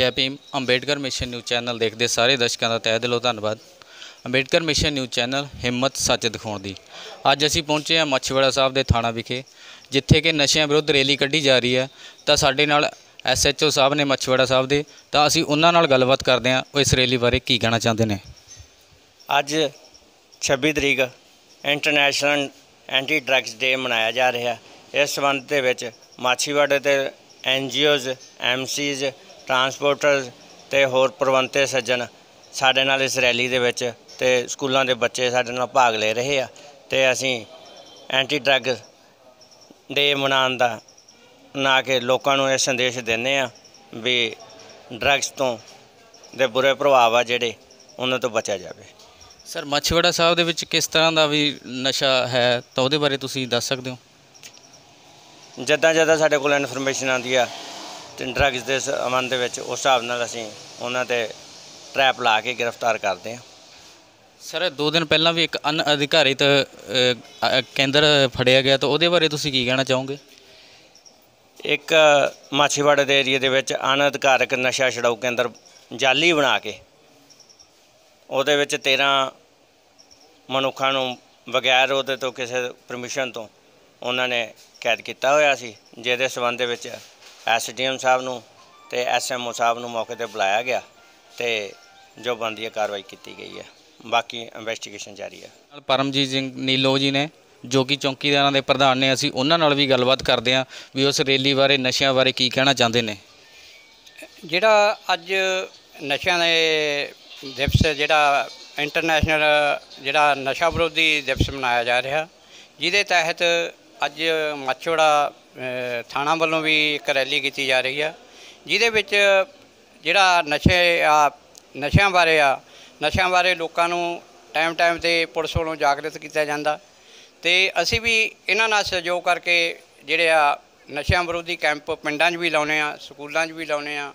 ਜੈ Bhim, Ambedkar mission news channel ਦੇਖਦੇ ਸਾਰੇ ਦਰਸ਼ਕਾਂ ਦਾ ਤਹਿ ਦਿਲੋਂ ਧੰਨਵਾਦ। ਅੰਬੇਡਕਰ ਮਿਸ਼ਨ ਨਿਊਜ਼ ਚੈਨਲ ਹਿੰਮਤ ਸੱਚ ਦਿਖਾਉਣ ਦੀ। ਅੱਜ ਅਸੀਂ ਪਹੁੰਚੇ ਹਾਂ ਮੱਛਵਾੜਾ ਸਾਹਿਬ ਦੇ ਥਾਣਾ ਵਿਖੇ, ਜਿੱਥੇ ਕਿ ਨਸ਼ਿਆਂ ਵਿਰੁੱਧ ਰੈਲੀ ਕੱਢੀ ਜਾ ਰਹੀ ਹੈ। ਤਾਂ ਸਾਡੇ ਨਾਲ ਐਸਐਚਓ ਸਾਹਿਬ ਨੇ ਮੱਛਵਾੜਾ ਸਾਹਿਬ ਦੇ, ਤਾਂ ਅਸੀਂ ਉਹਨਾਂ ਨਾਲ ਗੱਲਬਾਤ ਕਰਦੇ ਹਾਂ, ਉਹ ਇਸ ਰੈਲੀ ਬਾਰੇ ਕੀ ਕਹਿਣਾ ਚਾਹੁੰਦੇ ਨੇ? ਅੱਜ 26 ਤਰੀਕ ਇੰਟਰਨੈਸ਼ਨਲ ਐਂਟੀ ਡਰੱਗਸ ਡੇ ਮਨਾਇਆ ਜਾ ਰਿਹਾ। ਇਸ ਸੰਬੰਧ ਦੇ ਵਿੱਚ ਮਾਛੀਵਾੜੇ ਤੇ ਐਨਜੀਓਜ਼ ਐਮਸੀਜ਼ ਟਰਾਂਸਪੋਰਟਰਸ ਤੇ ਹੋਰ ਪ੍ਰਬੰਧਕ ਸੱਜਣ ਸਾਡੇ ਨਾਲ ਇਸ ਰੈਲੀ ਦੇ ਵਿੱਚ ਤੇ ਸਕੂਲਾਂ ਦੇ ਬੱਚੇ ਸਾਡੇ ਨਾਲ ਭਾਗ ਲੈ ਰਹੇ ਆ ਤੇ ਅਸੀਂ ਐਂਟੀ ਡਰੱਗ ਡੇ ਮਨਾਉਣ ਦਾ ਨਾ ਕਿ ਲੋਕਾਂ ਨੂੰ ਇਹ ਸੰਦੇਸ਼ ਦਿੰਦੇ ਆ ਵੀ ਡਰੱਗਸ ਤੋਂ ਦੇ ਬੁਰੇ ਪ੍ਰਭਾਵ ਆ ਜਿਹੜੇ ਉਹਨਾਂ ਤੋਂ ਬਚਿਆ ਜਾਵੇ। ਸਰ ਮੱਛਵਾੜਾ ਸਾਹਿਬ ਦੇ ਵਿੱਚ ਕਿਸ ਤਰ੍ਹਾਂ ਦਾ ਵੀ ਨਸ਼ਾ ਹੈ ਤਾਂ ਉਹਦੇ ਬਾਰੇ ਤੁਸੀਂ ਦੱਸ ਸਕਦੇ ਹੋ? ਜਿੱਦਾਂ ਜਿੱਦਾਂ ਸਾਡੇ ਕੋਲ ਇਨਫੋਰਮੇਸ਼ਨ ਆਉਂਦੀ ਆ ਡਰੱਗਸ ਦੇ ਸੰਬੰਧ ਦੇ ਵਿੱਚ ਉਸ ਹਿਸਾਬ ਨਾਲ ਅਸੀਂ ਉਹਨਾਂ ਤੇ ਟਰੈਪ ਲਾ ਕੇ ਗ੍ਰਿਫਤਾਰ ਕਰਦੇ ਹਾਂ। ਸਰ ਦੋ ਦਿਨ ਪਹਿਲਾਂ ਵੀ ਇੱਕ ਅਨਅਧਿਕਾਰਿਤ ਕੇਂਦਰ ਫੜਿਆ ਗਿਆ ਤਾਂ ਉਹਦੇ ਬਾਰੇ ਤੁਸੀਂ ਕੀ ਕਹਿਣਾ ਚਾਹੋਗੇ? ਇੱਕ ਮਾਛੀਵਾੜੇ ਦੇ ਏਰੀਆ ਦੇ ਵਿੱਚ ਅਨਅਧਿਕਾਰਕ ਨਸ਼ਾ ਛਡਾਊ ਕੇਂਦਰ ਜਾਲੀ ਬਣਾ ਕੇ ਉਹਦੇ ਵਿੱਚ 13 ਮਨੁੱਖਾਂ ਨੂੰ ਬਗੈਰ ਉਹਦੇ ਤੋਂ ਕਿਸੇ ਪਰਮਿਸ਼ਨ ਤੋਂ ਉਹਨਾਂ ਨੇ ਕੈਦ ਕੀਤਾ ਹੋਇਆ ਸੀ ਜਿਹਦੇ ਸਬੰਧ ਦੇ ਵਿੱਚ ਐਸਡੀਐਮ ਸਾਹਿਬ ਨੂੰ ਤੇ ਐਸਐਮਓ ਸਾਹਿਬ ਨੂੰ ਮੌਕੇ ਤੇ ਬੁਲਾਇਆ ਗਿਆ ਤੇ ਜੋ ਬਣਦੀ ਹੈ ਕਾਰਵਾਈ ਕੀਤੀ ਗਈ ਹੈ। ਬਾਕੀ ਇਨਵੈਸਟੀਗੇਸ਼ਨ ਜਾਰੀ ਹੈ। ਨਾਲ ਪਰਮਜੀਤ ਸਿੰਘ ਨੀਲੋ ਜੀ ਨੇ ਜੋ ਕਿ ਚੌਂਕੀਦਾਰਾਂ ਦੇ ਪ੍ਰਧਾਨ ਨੇ ਅਸੀਂ ਉਹਨਾਂ ਨਾਲ ਵੀ ਗੱਲਬਾਤ ਕਰਦੇ ਹਾਂ ਵੀ ਉਸ ਰੈਲੀ ਬਾਰੇ ਨਸ਼ਿਆਂ ਬਾਰੇ ਕੀ ਕਹਿਣਾ ਚਾਹੁੰਦੇ ਨੇ। ਜਿਹੜਾ ਅੱਜ ਨਸ਼ਿਆਂ ਦੇ ਦਿਵਸ ਜਿਹੜਾ ਇੰਟਰਨੈਸ਼ਨਲ ਜਿਹੜਾ ਨਸ਼ਾ ਵਿਰੋਧੀ ਦਿਵਸ ਮਨਾਇਆ ਜਾ ਰਿਹਾ ਜਿਹਦੇ ਤਹਿਤ ਅੱਜ ਮਾਛੋੜਾ ਅ, ਥਾਣਾ ਵੱਲੋਂ ਵੀ ਇੱਕ ਰੈਲੀ ਕੀਤੀ ਜਾ ਰਹੀ ਆ, ਜਿਹਦੇ ਵਿੱਚ ਜਿਹੜਾ ਨਸ਼ੇ ਆ, ਨਸ਼ਿਆਂ ਬਾਰੇ ਆ, ਨਸ਼ਿਆਂ ਬਾਰੇ ਲੋਕਾਂ ਨੂੰ ਟਾਈਮ ਟਾਈਮ ਤੇ ਪੁਲਿਸ ਵੱਲੋਂ ਜਾਗਰਤ ਕੀਤਾ ਜਾਂਦਾ ਤੇ ਅਸੀਂ ਵੀ ਇਹਨਾਂ ਨਾਲ ਸਹਿਯੋਗ ਕਰਕੇ ਜਿਹੜੇ ਆ ਨਸ਼ਿਆਂ ਵਿਰੋਧੀ ਕੈਂਪ ਪਿੰਡਾਂ 'ਚ ਵੀ ਲਾਉਨੇ ਆ, ਸਕੂਲਾਂ 'ਚ ਵੀ ਲਾਉਨੇ ਆ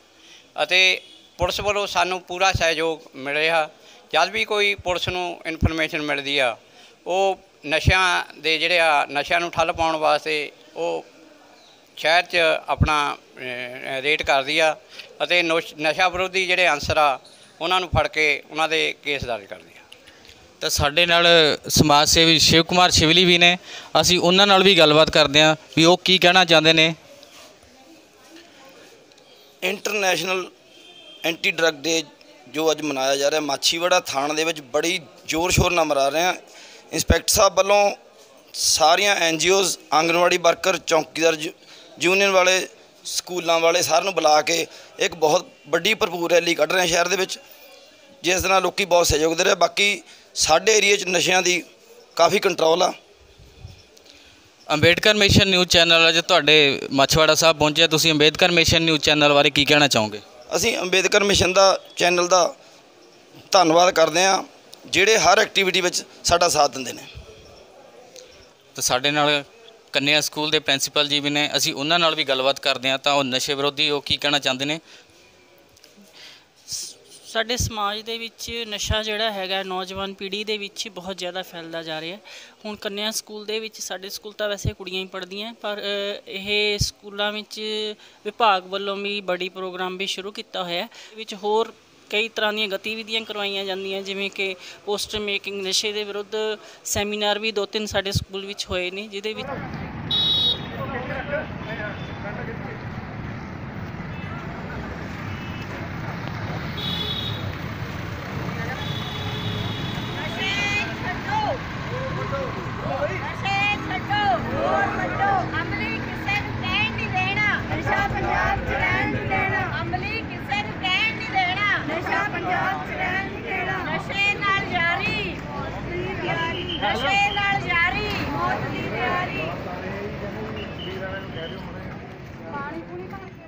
ਅਤੇ ਪੁਲਿਸ ਵੱਲੋਂ ਸਾਨੂੰ ਪੂਰਾ ਸਹਿਯੋਗ ਮਿਲ ਰਿਹਾ। ਜਦ ਵੀ ਕੋਈ ਪੁਲਿਸ ਨੂੰ ਇਨਫੋਰਮੇਸ਼ਨ ਮਿਲਦੀ ਆ, ਉਹ ਨਸ਼ਿਆਂ ਦੇ ਜਿਹੜੇ ਆ, ਨਸ਼ਿਆਂ ਨੂੰ ਠੱਲ ਪਾਉਣ ਵਾਸਤੇ ਉਹ ਸ਼ਹਿਰ 'ਚ ਆਪਣਾ ਰੇਟ ਕਰਦੀ ਆ ਅਤੇ ਨੋਸ਼- ਨਸ਼ਾ ਵਿਰੋਧੀ ਜਿਹੜੇ ਅਨਸਰ ਆ ਉਹਨਾਂ ਨੂੰ ਫੜ ਕੇ ਉਹਨਾਂ ਦੇ ਕੇਸ ਦਰਜ ਕਰਦੀ ਆ। ਤਾਂ ਸਾਡੇ ਨਾਲ ਸਮਾਜ ਸੇਵੀ ਸ਼ਿਵ ਕੁਮਾਰ ਸ਼ਿਵਲੀ ਵੀ ਨੇ। ਅਸੀਂ ਉਹਨਾਂ ਨਾਲ ਵੀ ਗੱਲਬਾਤ ਕਰਦੇ ਹਾਂ ਵੀ ਉਹ ਕੀ ਕਹਿਣਾ ਚਾਹੁੰਦੇ ਨੇ। ਇੰਟਰਨੈਸ਼ਨਲ ਐਂਟੀ ਡਰੱਗ ਡੇ ਜੋ ਅੱਜ ਮਨਾਇਆ ਜਾ ਰਿਹਾ ਮਾਛੀਵਾੜਾ ਥਾਣਾ ਦੇ ਵਿੱਚ ਬੜੀ ਜ਼ੋਰ ਸ਼ੋਰ ਨਾਲ ਮਨਾ ਰਹੇ ਆ ਇੰਸਪੈਕਟਰ ਸਾਹਿਬ ਵੱਲੋਂ ਸਾਰੀਆਂ ਐਨਜੀਓਜ਼ ਆਂਗਨਵਾੜੀ ਵਰਕਰ ਚੌਂਕੀਦਾਰ ਯੂਨੀਅਨ ਵਾਲੇ ਸਕੂਲਾਂ ਵਾਲੇ ਸਾਰਿਆਂ ਨੂੰ ਬੁਲਾ ਕੇ ਇੱਕ ਬਹੁਤ ਵੱਡੀ ਭਰਪੂਰ ਰੈਲੀ ਕੱਢ ਰਹੇ ਸ਼ਹਿਰ ਦੇ ਵਿੱਚ ਜਿਸ ਦੇ ਨਾਲ ਲੋਕੀ ਬਹੁਤ ਸਹਿਯੋਗ ਦੇ ਰਹੇ ਬਾਕੀ ਸਾਡੇ ਏਰੀਆ 'ਚ ਨਸ਼ਿਆਂ ਦੀ ਕਾਫੀ ਕੰਟਰੋਲ ਆ। ਅੰਬੇਡਕਰ ਮਿਸ਼ਨ ਨਿਊਜ਼ ਚੈਨਲ ਅੱਜ ਤੁਹਾਡੇ ਮੱਛਵਾੜਾ ਸਾਹਿਬ ਪਹੁੰਚੇ ਤੁਸੀਂ ਅੰਬੇਡਕਰ ਮਿਸ਼ਨ ਨਿਊਜ਼ ਚੈਨਲ ਬਾਰੇ ਕੀ ਕਹਿਣਾ ਚਾਹੋਗੇ? ਅਸੀਂ ਅੰਬੇਦਕਰ ਮਿਸ਼ਨ ਦਾ ਚੈਨਲ ਦਾ ਧੰਨਵਾਦ ਕਰਦੇ ਹਾਂ ਜਿਹੜੇ ਹਰ ਐਕਟੀਵਿਟੀ ਵਿੱਚ ਸਾਡਾ ਸਾਥ ਦਿੰਦੇ ਨੇ। ਤਾਂ ਸਾਡੇ ਨਾਲ ਕੰਨਿਆ ਸਕੂਲ ਦੇ ਪ੍ਰਿੰਸੀਪਲ ਜੀ ਵੀ ਨੇ, ਅਸੀਂ ਉਹਨਾਂ ਨਾਲ ਵੀ ਗੱਲਬਾਤ ਕਰਦੇ ਹਾਂ, ਤਾਂ ਉਹ ਨਸ਼ੇ ਵਿਰੋਧੀ ਉਹ ਕੀ ਕਹਿਣਾ ਚਾਹੁੰਦੇ ਨੇ? ਸਾਡੇ ਸਮਾਜ ਦੇ ਵਿੱਚ ਨਸ਼ਾ ਜਿਹੜਾ ਹੈਗਾ, ਨੌਜਵਾਨ ਪੀੜ੍ਹੀ ਦੇ ਵਿੱਚ ਬਹੁਤ ਜ਼ਿਆਦਾ ਫੈਲਦਾ ਜਾ ਰਿਹਾ। ਹੁਣ ਕੰਨਿਆ ਸਕੂਲ ਦੇ ਵਿੱਚ, ਸਾਡੇ ਸਕੂਲ ਤਾਂ ਵੈਸੇ ਕੁੜੀਆਂ ਹੀ ਪੜ੍ਹਦੀਆਂ, ਪਰ ਇਹ ਸਕੂਲਾਂ ਵਿੱਚ ਵਿਭਾਗ ਵੱਲੋਂ ਵੀ ਬੜੀ ਪ੍ਰੋਗਰਾਮ ਵੀ ਸ਼ੁਰੂ ਕੀਤਾ ਹੋਇਆ ਵਿੱਚ ਹੋਰ ਕਈ ਤਰ੍ਹਾਂ ਦੀਆਂ ਗਤੀਵਿਧੀਆਂ ਕਰਵਾਈਆਂ ਜਾਂਦੀਆਂ, ਜਿਵੇਂ ਕਿ ਪੋਸਟਰ ਮੇਕਿੰਗ, ਨਸ਼ੇ ਦੇ ਵਿਰੁੱਧ ਸੈਮੀਨਾਰ ਵੀ ਦੋ ਤਿੰਨ ਸਾਡੇ ਸਕੂਲ ਵਿੱਚ ਹੋਏ ਨੇ, ਜਿਹਦੇ ਵਿੱਚ ਨਸ਼ੇ ਛੱਡੋ ਨਸ਼ੇ ਛੱਡੋ ਹੋਰ ਵੱਡੋ ਕਹਿ ਦਿਓ ਮਾੜਾ ਪਾਣੀ